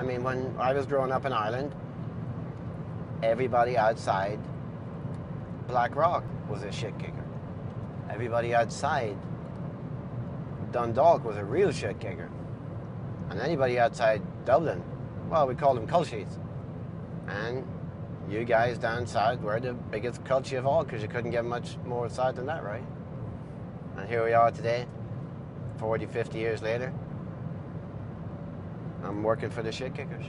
I mean, when I was growing up in Ireland, everybody outside Blackrock was a shit kicker. Everybody outside Dundalk was a real shit kicker. And anybody outside Dublin, well, we called them culchies. And you guys down south were the biggest culchie of all because you couldn't get much more south than that, right? And here we are today, 40, 50 years later. I'm working for the shit kickers.